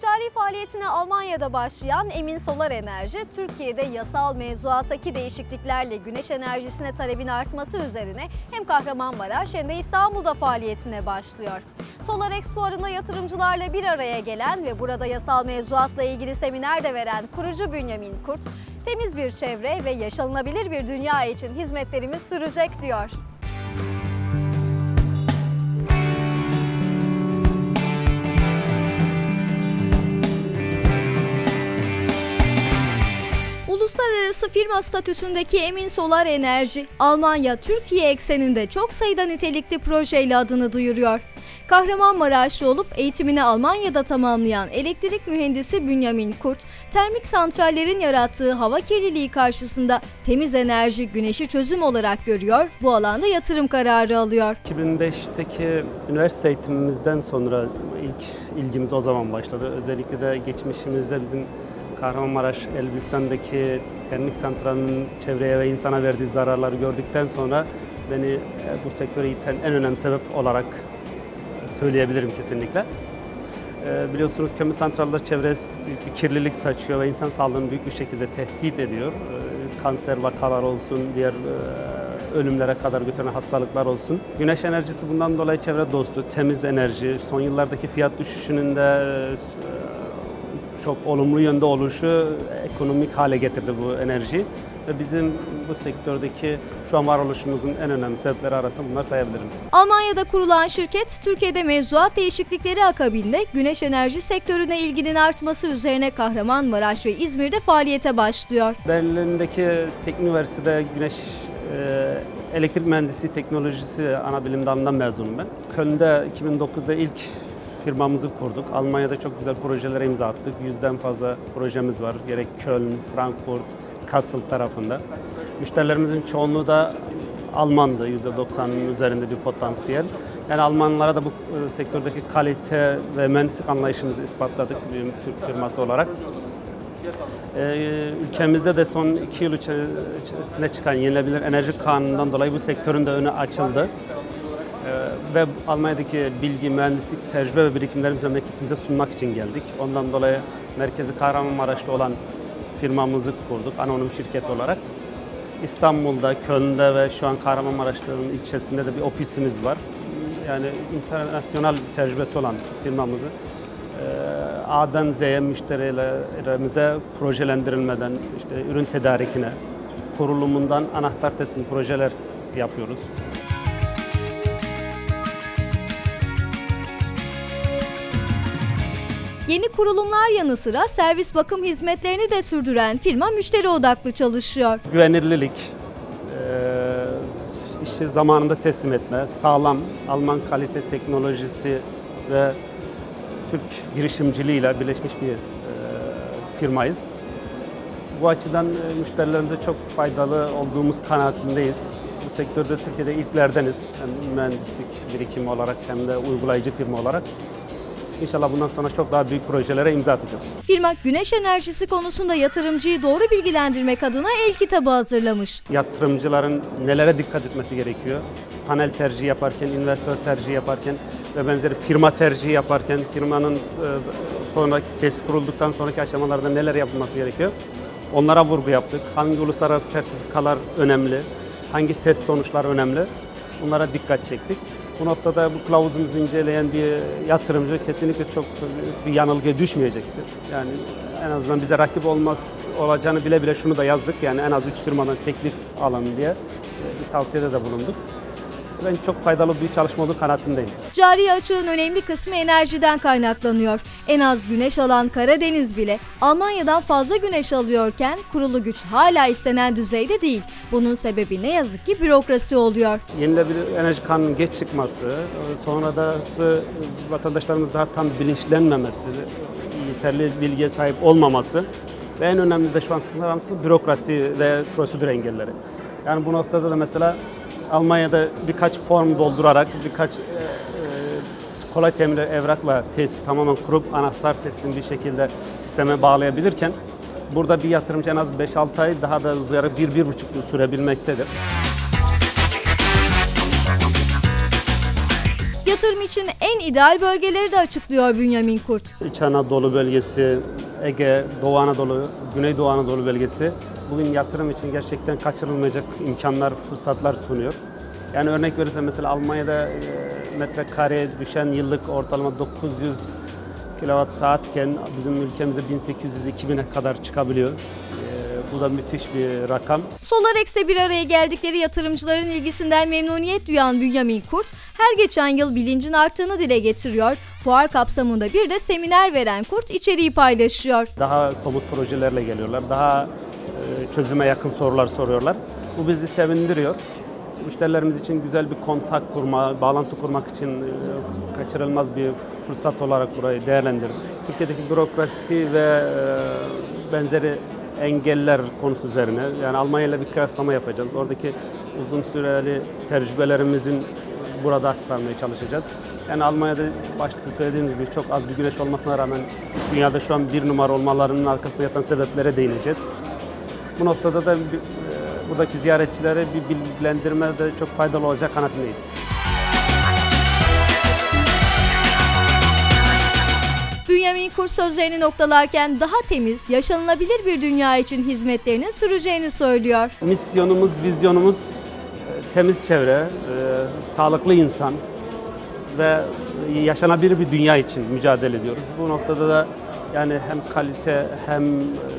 Ticari faaliyetine Almanya'da başlayan Emin Solar Enerji, Türkiye'de yasal mevzuattaki değişikliklerle güneş enerjisine talebin artması üzerine hem Kahramanmaraş hem de İstanbul'da faaliyetine başlıyor. Solar Expo fuarında yatırımcılarla bir araya gelen ve burada yasal mevzuatla ilgili seminer de veren kurucu Bünyamin Kurt, temiz bir çevre ve yaşanılabilir bir dünya için hizmetlerimiz sürecek diyor. Uluslararası firma statüsündeki Emin Solar Enerji, Almanya, Türkiye ekseninde çok sayıda nitelikli projeyle adını duyuruyor. Kahramanmaraşlı olup eğitimini Almanya'da tamamlayan elektrik mühendisi Bünyamin Kurt, termik santrallerin yarattığı hava kirliliği karşısında temiz enerji güneşi çözüm olarak görüyor, bu alanda yatırım kararı alıyor. 2005'teki üniversite eğitimimizden sonra ilk ilgimiz o zaman başladı. Özellikle de geçmişimizde bizim Kahramanmaraş, Elbistan'daki termik santralinin çevreye ve insana verdiği zararları gördükten sonra beni bu sektöre iten en önemli sebep olarak söyleyebilirim kesinlikle. E, biliyorsunuz kömür santralleri çevreye büyük bir kirlilik saçıyor ve insan sağlığını büyük bir şekilde tehdit ediyor. E, kanser vakalar olsun, diğer e, ölümlere kadar götüren hastalıklar olsun. Güneş enerjisi bundan dolayı çevre dostu, temiz enerji, son yıllardaki fiyat düşüşünün de çok olumlu yönde oluşu ekonomik hale getirdi bu enerji ve bizim bu sektördeki şu an varoluşumuzun en önemli sebepleri arasında bunlar sayabilirim. Almanya'da kurulan şirket, Türkiye'de mevzuat değişiklikleri akabinde güneş enerji sektörüne ilginin artması üzerine Kahramanmaraş ve İzmir'de faaliyete başlıyor. Berlin'deki Teknik Üniversitede güneş e, elektrik mühendisi teknolojisi ana bilim dalından mezunum ben. Köln'de 2009'da ilk firmamızı kurduk. Almanya'da çok güzel projelere imza attık. Yüzden fazla projemiz var. Gerek Köln, Frankfurt, Kassel tarafında. Müşterilerimizin çoğunluğu da Almandı. %90'ın üzerinde bir potansiyel. Yani Almanlara da bu e, sektördeki kalite ve mühendislik anlayışımızı ispatladık bir Türk firması olarak. Ee, ülkemizde de son iki yıl içerisinde çıkan yenilebilir enerji kanunundan dolayı bu sektörün de önü açıldı. Ee, ve Almanya'daki bilgi, mühendislik, tecrübe ve birikimlerimizi memleketimize sunmak için geldik. Ondan dolayı merkezi Kahramanmaraş'ta olan firmamızı kurduk anonim şirket olarak. İstanbul'da, Köln'de ve şu an Kahramanmaraş'ın ilçesinde de bir ofisimiz var. Yani internasyonel tecrübesi olan firmamızı e, A'dan Z'ye müşterilerimize projelendirilmeden işte ürün tedarikine, kurulumundan anahtar teslim projeler yapıyoruz. Yeni kurulumlar yanı sıra servis bakım hizmetlerini de sürdüren firma müşteri odaklı çalışıyor. Güvenilirlik, işi zamanında teslim etme, sağlam Alman kalite teknolojisi ve Türk girişimciliğiyle birleşmiş bir firmayız. Bu açıdan müşterilerimize çok faydalı olduğumuz kanaatindeyiz. Bu sektörde Türkiye'de ilklerdeniz. Hem mühendislik birikimi olarak hem de uygulayıcı firma olarak. İnşallah bundan sonra çok daha büyük projelere imza atacağız. Firma güneş enerjisi konusunda yatırımcıyı doğru bilgilendirmek adına el kitabı hazırlamış. Yatırımcıların nelere dikkat etmesi gerekiyor? Panel tercihi yaparken, invertör tercihi yaparken ve benzeri firma tercihi yaparken firmanın sonraki test kurulduktan sonraki aşamalarda neler yapılması gerekiyor? Onlara vurgu yaptık. Hangi uluslararası sertifikalar önemli? Hangi test sonuçları önemli? Bunlara dikkat çektik. Bu noktada bu kılavuzumuzu inceleyen bir yatırımcı kesinlikle çok bir yanılgıya düşmeyecektir. Yani en azından bize rakip olmaz olacağını bile bile şunu da yazdık. Yani en az 3 firmadan teklif alın diye bir tavsiyede de bulunduk ben çok faydalı bir çalışma olduğu kanaatindeyim. Cari açığın önemli kısmı enerjiden kaynaklanıyor. En az güneş alan Karadeniz bile Almanya'dan fazla güneş alıyorken kurulu güç hala istenen düzeyde değil. Bunun sebebi ne yazık ki bürokrasi oluyor. Yenilebilir enerji kanunun geç çıkması, sonra da vatandaşlarımız daha tam bilinçlenmemesi, yeterli bilgiye sahip olmaması ve en önemli de şu an sıkıntılarımız bürokrasi ve prosedür engelleri. Yani bu noktada da mesela Almanya'da birkaç form doldurarak birkaç e, e, kolay teminli evrakla tesis tamamen kurup anahtar teslim bir şekilde sisteme bağlayabilirken burada bir yatırımcı en az 5-6 ay daha da uzayarak 1-1,5 yıl sürebilmektedir. Yatırım için en ideal bölgeleri de açıklıyor Bünyamin Kurt. İç Anadolu bölgesi, Ege, Doğu Anadolu, Güneydoğu Anadolu bölgesi bugün yatırım için gerçekten kaçırılmayacak imkanlar, fırsatlar sunuyor. Yani örnek verirsem mesela Almanya'da e, metrekare düşen yıllık ortalama 900 kilowatt saatken bizim ülkemizde 1800-2000'e kadar çıkabiliyor. E, Bu da müthiş bir rakam. Solarex'e bir araya geldikleri yatırımcıların ilgisinden memnuniyet duyan Bünyamin Kurt, her geçen yıl bilincin arttığını dile getiriyor. Fuar kapsamında bir de seminer veren Kurt içeriği paylaşıyor. Daha somut projelerle geliyorlar. Daha çözüme yakın sorular soruyorlar. Bu bizi sevindiriyor. Müşterilerimiz için güzel bir kontak kurma, bağlantı kurmak için e, kaçırılmaz bir fırsat olarak burayı değerlendirdik. Türkiye'deki bürokrasi ve e, benzeri engeller konusu üzerine yani Almanya ile bir kıyaslama yapacağız. Oradaki uzun süreli tecrübelerimizin burada aktarmaya çalışacağız. Yani Almanya'da başta söylediğimiz gibi çok az bir güneş olmasına rağmen dünyada şu an bir numara olmalarının arkasında yatan sebeplere değineceğiz. Bu noktada da e, buradaki ziyaretçilere bir bilgilendirme de çok faydalı olacak kanaatindeyiz. Bünyamin Kurt sözlerini noktalarken daha temiz, yaşanılabilir bir dünya için hizmetlerinin süreceğini söylüyor. Misyonumuz, vizyonumuz e, temiz çevre, e, sağlıklı insan ve yaşanabilir bir dünya için mücadele ediyoruz. Bu noktada da yani hem kalite hem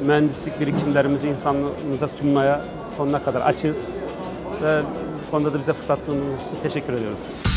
mühendislik birikimlerimizi insanlığımıza sunmaya sonuna kadar açız ve bu konuda da bize fırsat sunduğunuz için teşekkür ediyoruz.